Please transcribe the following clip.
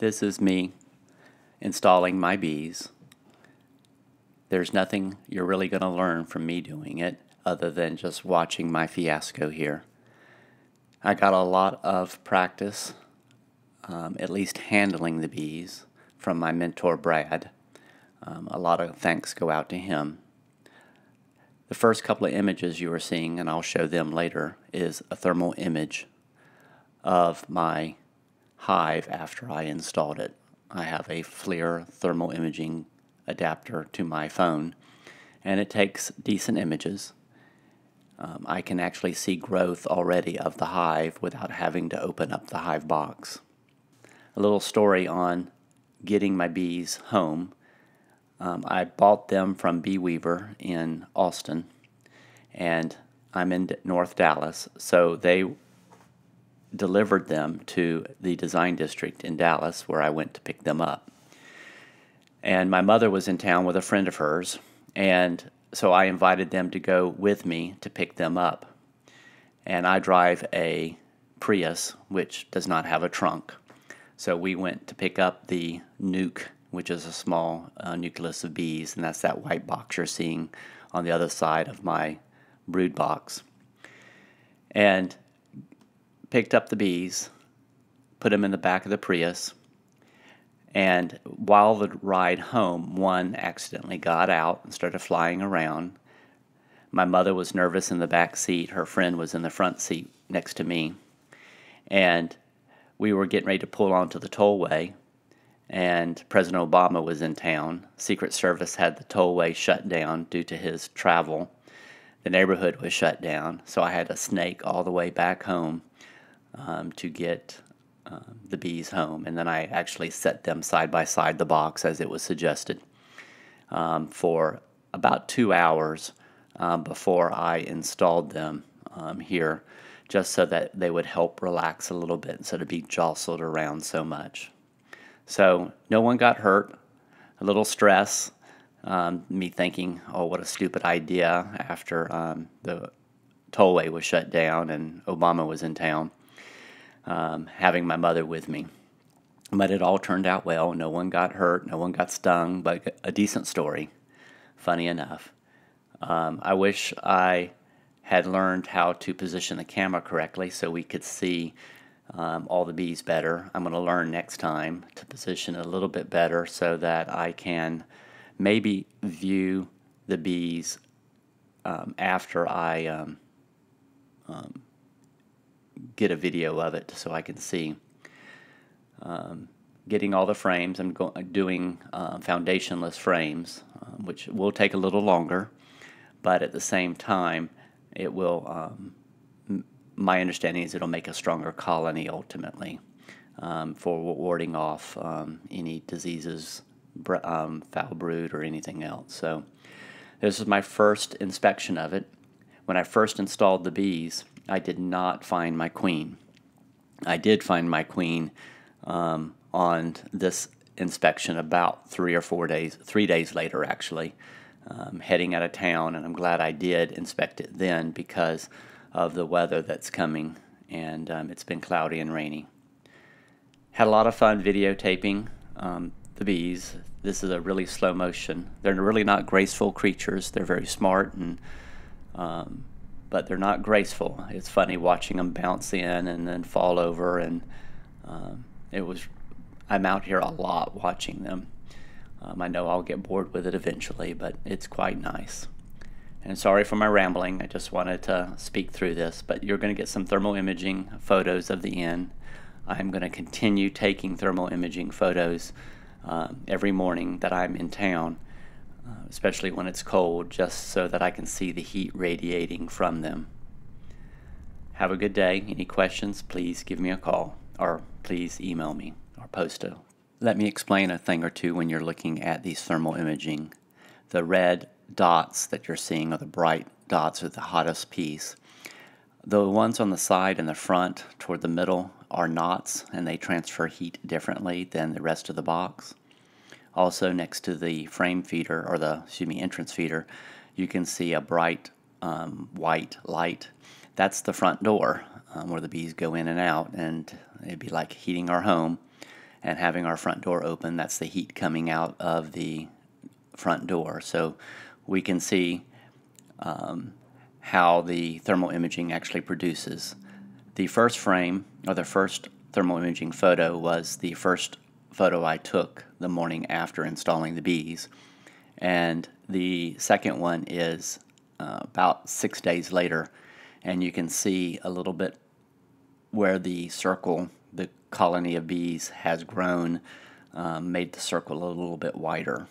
This is me installing my bees. There's nothing you're really going to learn from me doing it other than just watching my fiasco here. I got a lot of practice, um, at least handling the bees, from my mentor Brad. Um, a lot of thanks go out to him. The first couple of images you are seeing, and I'll show them later, is a thermal image of my hive after I installed it. I have a FLIR thermal imaging adapter to my phone, and it takes decent images. Um, I can actually see growth already of the hive without having to open up the hive box. A little story on getting my bees home. Um, I bought them from Bee Weaver in Austin, and I'm in North Dallas, so they delivered them to the design district in Dallas where I went to pick them up. And my mother was in town with a friend of hers, and so I invited them to go with me to pick them up. And I drive a Prius, which does not have a trunk. So we went to pick up the nuc, which is a small uh, nucleus of bees, and that's that white box you're seeing on the other side of my brood box. And picked up the bees, put them in the back of the Prius, and while the ride home, one accidentally got out and started flying around. My mother was nervous in the back seat. Her friend was in the front seat next to me. And we were getting ready to pull onto the tollway, and President Obama was in town. Secret Service had the tollway shut down due to his travel. The neighborhood was shut down, so I had to snake all the way back home um, to get um, the bees home. And then I actually set them side by side the box as it was suggested um, for about two hours um, before I installed them um, here, just so that they would help relax a little bit instead of being jostled around so much. So no one got hurt. A little stress, um, me thinking, oh, what a stupid idea after the tollway was shut down and Obama was in town um, having my mother with me. But it all turned out well. No one got hurt, no one got stung, but a decent story, funny enough. Um, I wish I had learned how to position the camera correctly so we could see um, all the bees better. I'm going to learn next time to position it a little bit better so that I can maybe view the bees um, after I um, um get a video of it so I can see. Um, getting all the frames, I'm go- doing uh, foundationless frames, um, which will take a little longer, but at the same time, it will. Um, m- my understanding is it'll make a stronger colony ultimately um, for warding off um, any diseases, br- um, foul brood, or anything else. So, this is my first inspection of it. When I first installed the bees, I did not find my queen. I did find my queen um, on this inspection about three or four days, three days later actually, um, heading out of town, and I'm glad I did inspect it then because of the weather that's coming, and um, it's been cloudy and rainy. Had a lot of fun videotaping um, the bees. This is a really slow motion. They're really not graceful creatures. They're very smart and um, but they're not graceful. It's funny watching them bounce in and then fall over, and um, it was. I'm out here a lot watching them. Um, I know I'll get bored with it eventually, but it's quite nice. And sorry for my rambling. I just wanted to speak through this, but you're going to get some thermal imaging photos of the inn. I'm going to continue taking thermal imaging photos um, every morning that I'm in town uh, especially when it's cold, just so that I can see the heat radiating from them. Have a good day. Any questions, please give me a call or please email me or post a. Let me explain a thing or two when you're looking at these thermal imaging. The red dots that you're seeing are the bright dots are the hottest piece. The ones on the side and the front toward the middle are knots and they transfer heat differently than the rest of the box. Also next to the frame feeder, or the, excuse me, entrance feeder, you can see a bright um, white light. That's the front door um, where the bees go in and out, and it'd be like heating our home. and having our front door open. That's the heat coming out of the front door. So we can see um, how the thermal imaging actually produces. The first frame, or the first thermal imaging photo, was the first photo I took the morning after installing the bees. And the second one is uh, about six days later, and you can see a little bit where the circle, the colony of bees, has grown, um, made the circle a little bit wider.